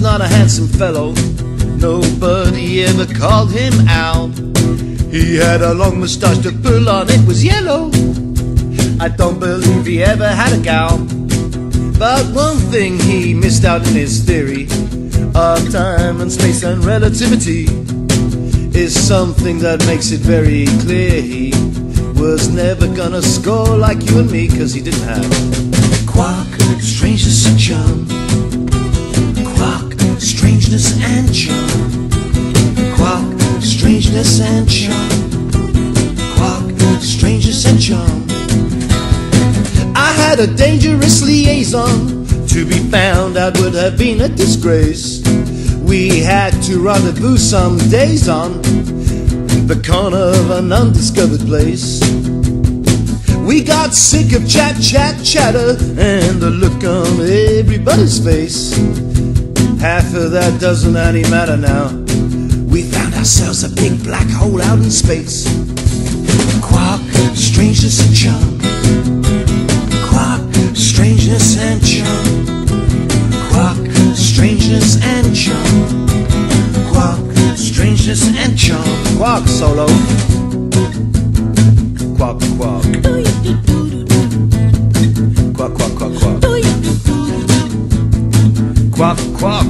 Not a handsome fellow. Nobody ever called him out. He had a long mustache to pull on, it was yellow. I don't believe he ever had a gal. But one thing he missed out in his theory of time and space and relativity is something that makes it very clear he was never gonna score like you and me, cause he didn't have quark, strangeness and charm. Strangeness and charm. Quark, strangeness and charm. Quark, strangeness and charm. I had a dangerous liaison. To be found out would have been a disgrace. We had to rendezvous some days on the corner of an undiscovered place. We got sick of chat, chat, chatter, and the look on everybody's face. Half of that doesn't any matter now. We found ourselves a big black hole out in space. Quark, strangeness and charm. Quark, strangeness and charm. Quark, strangeness and charm. Quark, strangeness and charm. Quark solo. Quark, quark. Quark, quark.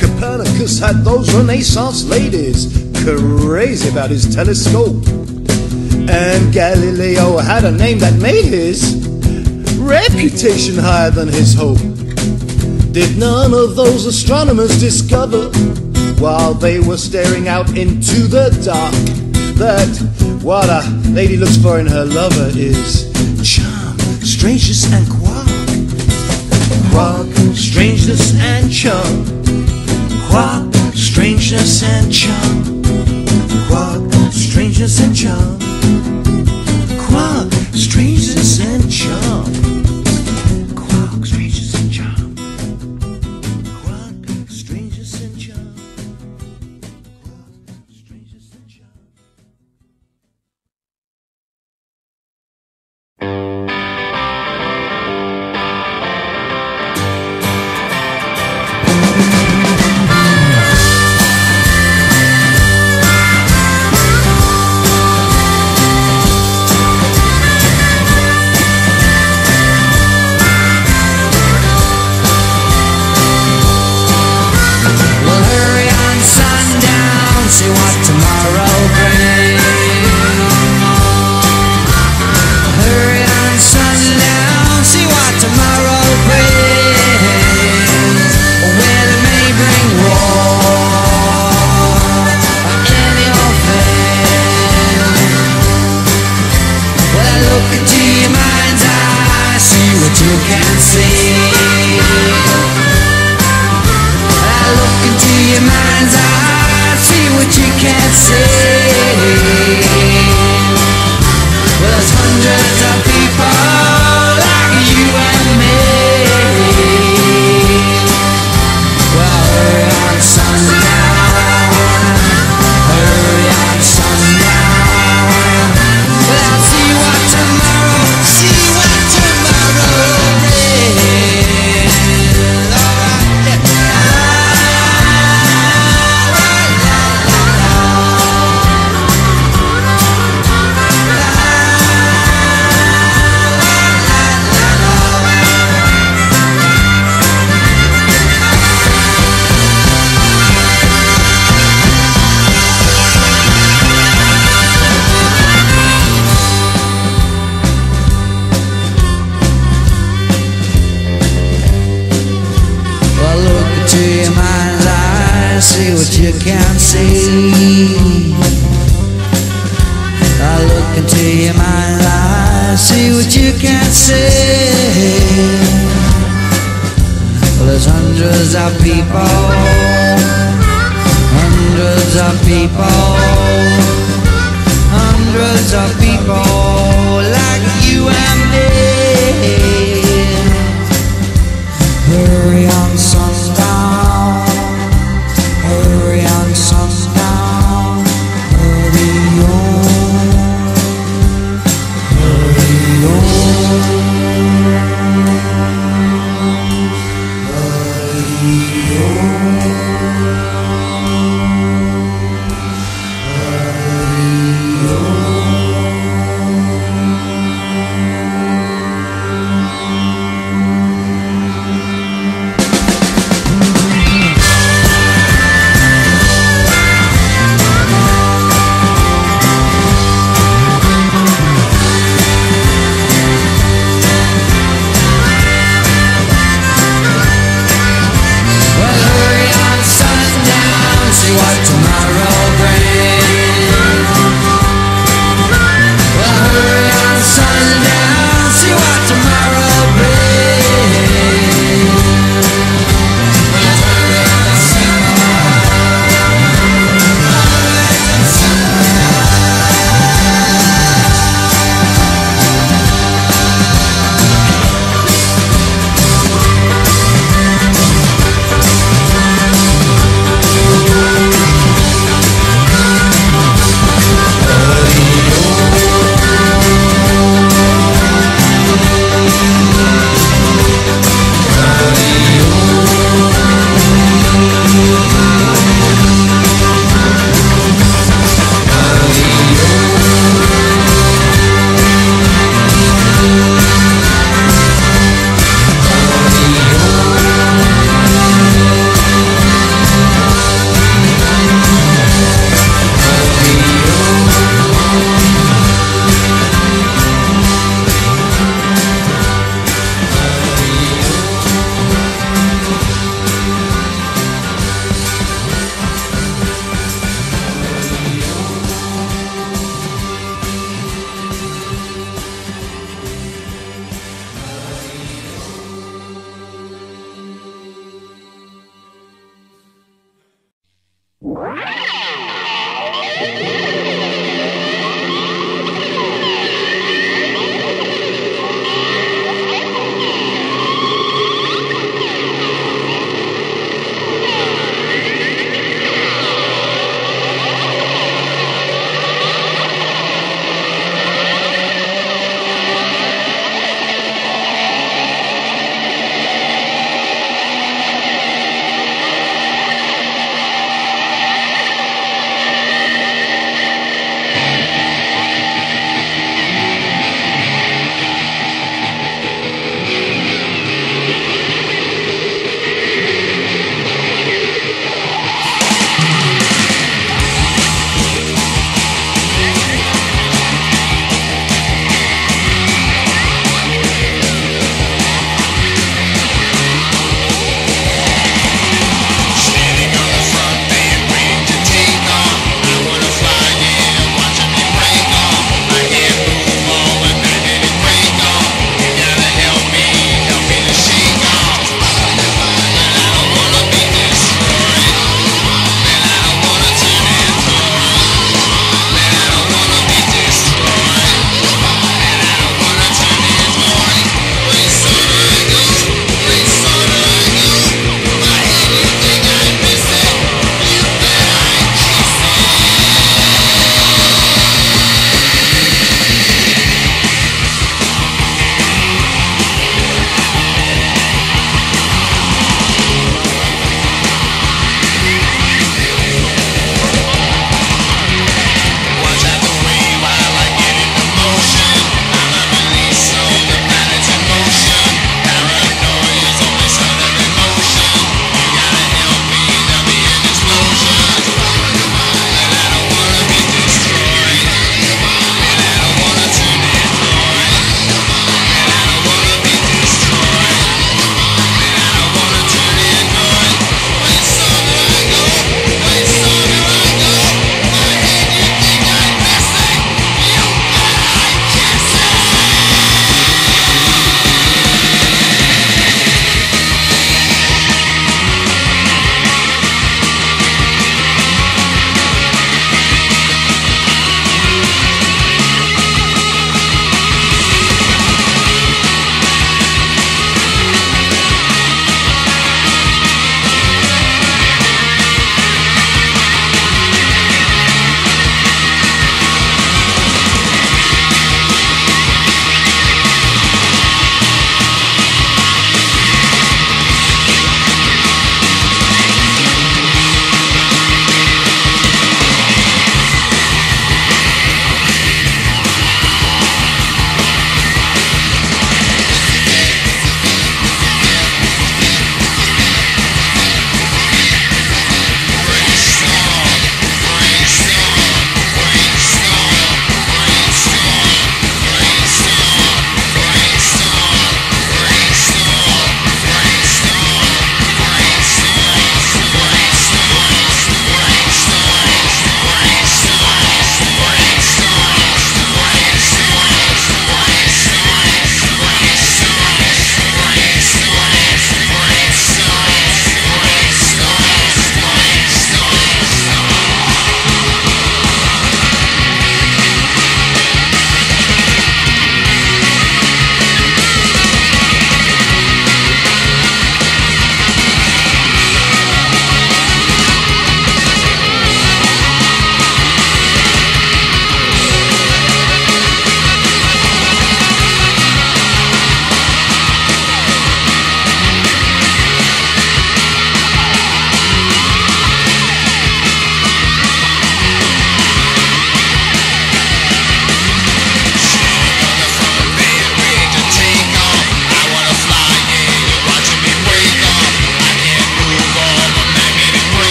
Copernicus had those Renaissance ladies crazy about his telescope. And Galileo had a name that made his reputation higher than his hope. Did none of those astronomers discover while they were staring out into the dark that what a lady looks for in her lover is strangeness, and quark? Quark, strangeness, and charm. Quark, strangeness, and charm. Quark, strangeness, and charm. Quark, strangeness, and charm.